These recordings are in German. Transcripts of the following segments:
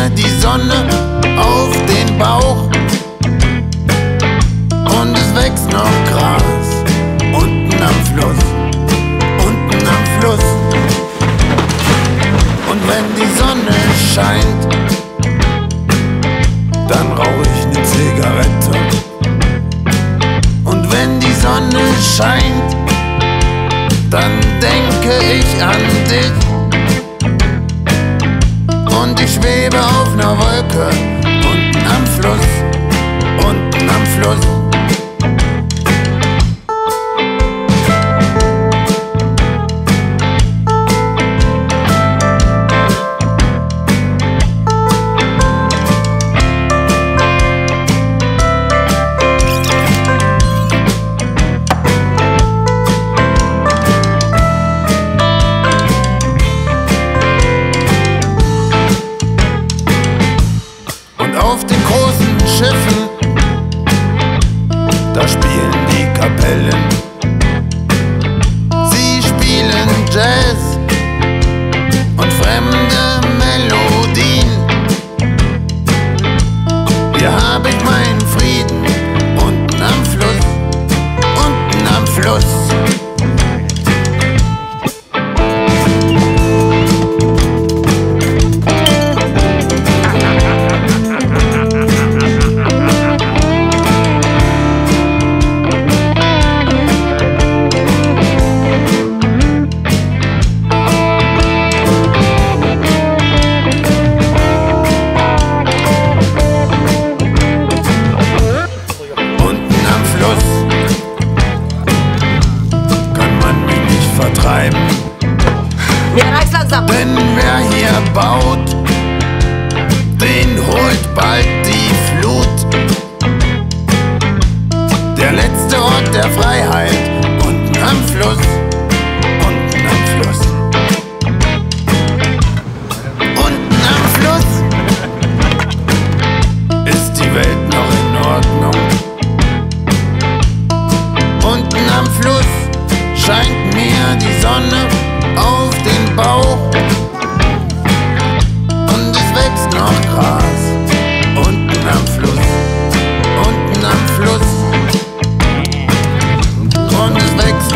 mir die Sonne auf den Bauch und es wächst noch Gras unten am Fluss, unten am Fluss. Und wenn die Sonne scheint, dann rauche ich eine Zigarette. Und wenn die Sonne scheint, dann denke ich an dich. Schwebe auf ner Wolke, unten am Fluss, unten am Fluss. Auf den großen Schiffen, da spielen die Kapellen. bleiben. Ja, langsam. Denn wer hier baut, den holt bald die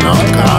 knock out.